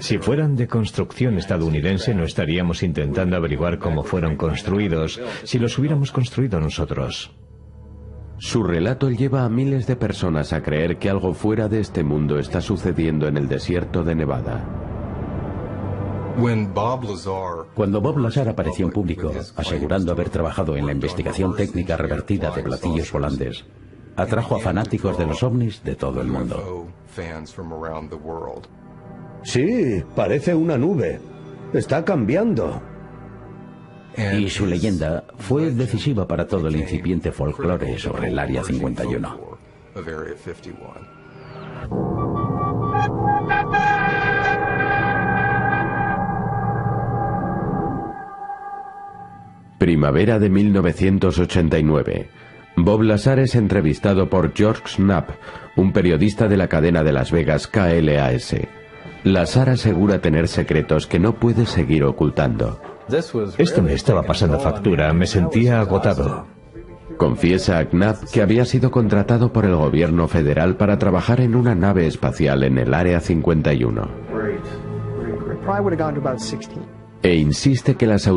Si fueran de construcción estadounidense no estaríamos intentando averiguar cómo fueron construidos si los hubiéramos construido nosotros. Su relato lleva a miles de personas a creer que algo fuera de este mundo está sucediendo en el desierto de Nevada. Cuando Bob Lazar apareció en público, asegurando haber trabajado en la investigación técnica revertida de platillos volantes, atrajo a fanáticos de los ovnis de todo el mundo. Sí, parece una nube. Está cambiando. Y su leyenda fue decisiva para todo el incipiente folclore sobre el Área 51. Primavera de 1989. Bob Lazar es entrevistado por George Knapp, un periodista de la cadena de Las Vegas KLAS. Lazar asegura tener secretos que no puede seguir ocultando. Esto me estaba pasando factura, me sentía agotado. Confiesa a Knapp que había sido contratado por el gobierno federal para trabajar en una nave espacial en el Área 51 e insiste que las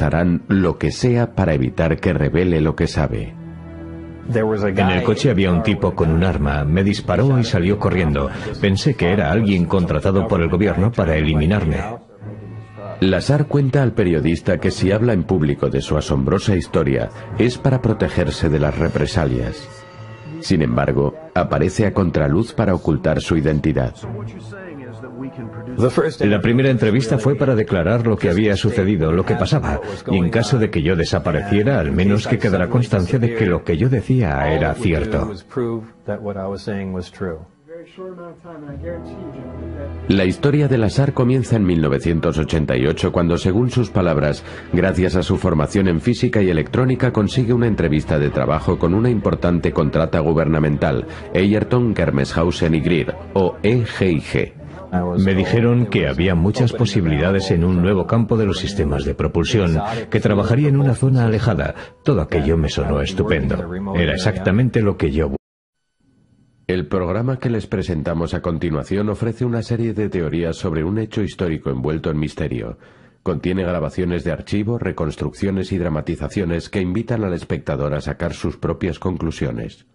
harán lo que sea para evitar que revele lo que sabe. En el coche había un tipo con un arma, me disparó y salió corriendo. Pensé que era alguien contratado por el gobierno para eliminarme. Lazar cuenta al periodista que si habla en público de su asombrosa historia es para protegerse de las represalias. Sin embargo, aparece a contraluz para ocultar su identidad. La primera entrevista fue para declarar lo que había sucedido, lo que pasaba, y en caso de que yo desapareciera, al menos que quedara constancia de que lo que yo decía era cierto. La historia del Asar comienza en 1988 cuando, según sus palabras, gracias a su formación en física y electrónica consigue una entrevista de trabajo con una importante contrata gubernamental, Eyerton Germeshausen y Greer, o EGIG. Me dijeron que había muchas posibilidades en un nuevo campo de los sistemas de propulsión, que trabajaría en una zona alejada. Todo aquello me sonó estupendo. Era exactamente lo que yo el programa que les presentamos a continuación ofrece una serie de teorías sobre un hecho histórico envuelto en misterio. Contiene grabaciones de archivo, reconstrucciones y dramatizaciones que invitan al espectador a sacar sus propias conclusiones.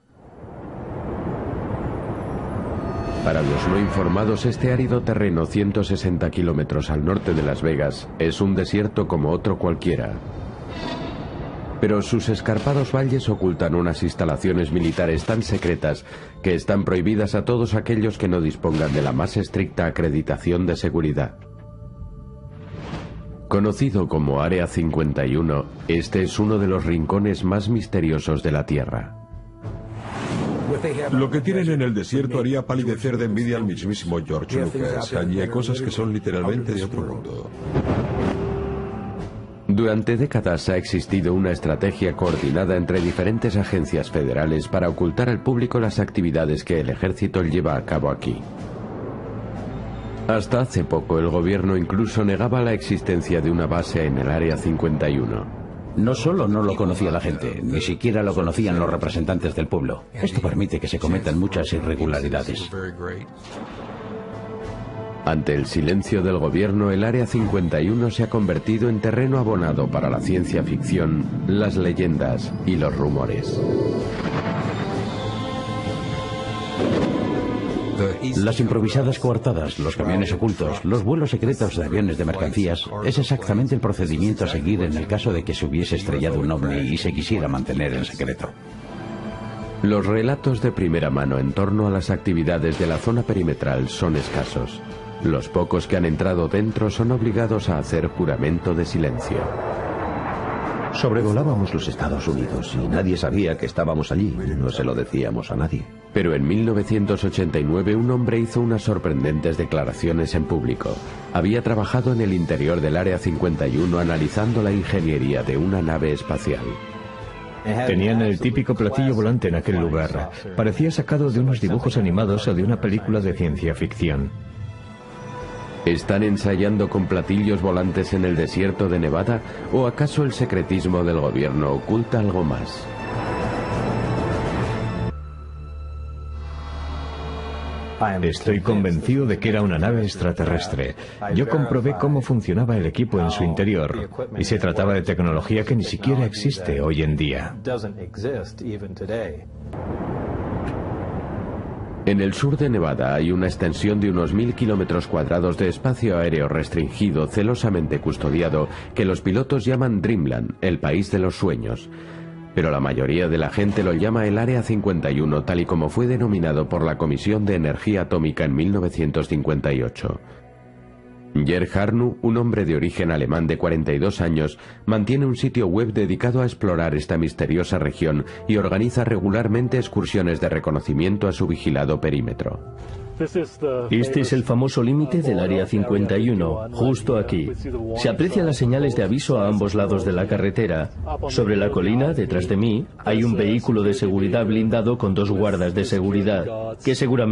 Para los no informados, este árido terreno 160 kilómetros al norte de Las Vegas es un desierto como otro cualquiera pero sus escarpados valles ocultan unas instalaciones militares tan secretas que están prohibidas a todos aquellos que no dispongan de la más estricta acreditación de seguridad. Conocido como Área 51, este es uno de los rincones más misteriosos de la Tierra. Lo que tienen en el desierto haría palidecer de envidia al mismísimo George Lucas. Allí hay cosas que son literalmente de otro mundo. Durante décadas ha existido una estrategia coordinada entre diferentes agencias federales para ocultar al público las actividades que el ejército lleva a cabo aquí. Hasta hace poco el gobierno incluso negaba la existencia de una base en el Área 51. No solo no lo conocía la gente, ni siquiera lo conocían los representantes del pueblo. Esto permite que se cometan muchas irregularidades. Ante el silencio del gobierno, el Área 51 se ha convertido en terreno abonado para la ciencia ficción, las leyendas y los rumores. Las improvisadas coartadas, los camiones ocultos, los vuelos secretos de aviones de mercancías, es exactamente el procedimiento a seguir en el caso de que se hubiese estrellado un ovni y se quisiera mantener en secreto. Los relatos de primera mano en torno a las actividades de la zona perimetral son escasos. Los pocos que han entrado dentro son obligados a hacer juramento de silencio. Sobrevolábamos los Estados Unidos y nadie sabía que estábamos allí. No se lo decíamos a nadie. Pero en 1989 un hombre hizo unas sorprendentes declaraciones en público. Había trabajado en el interior del Área 51 analizando la ingeniería de una nave espacial. Tenían el típico platillo volante en aquel lugar. Parecía sacado de unos dibujos animados o de una película de ciencia ficción. ¿Están ensayando con platillos volantes en el desierto de Nevada o acaso el secretismo del gobierno oculta algo más? Estoy convencido de que era una nave extraterrestre. Yo comprobé cómo funcionaba el equipo en su interior y se trataba de tecnología que ni siquiera existe hoy en día. En el sur de Nevada hay una extensión de unos mil kilómetros cuadrados de espacio aéreo restringido, celosamente custodiado, que los pilotos llaman Dreamland, el país de los sueños. Pero la mayoría de la gente lo llama el Área 51, tal y como fue denominado por la Comisión de Energía Atómica en 1958. Jer Harnu, un hombre de origen alemán de 42 años, mantiene un sitio web dedicado a explorar esta misteriosa región y organiza regularmente excursiones de reconocimiento a su vigilado perímetro. Este es el famoso límite del Área 51, justo aquí. Se aprecian las señales de aviso a ambos lados de la carretera. Sobre la colina, detrás de mí, hay un vehículo de seguridad blindado con dos guardas de seguridad, que seguramente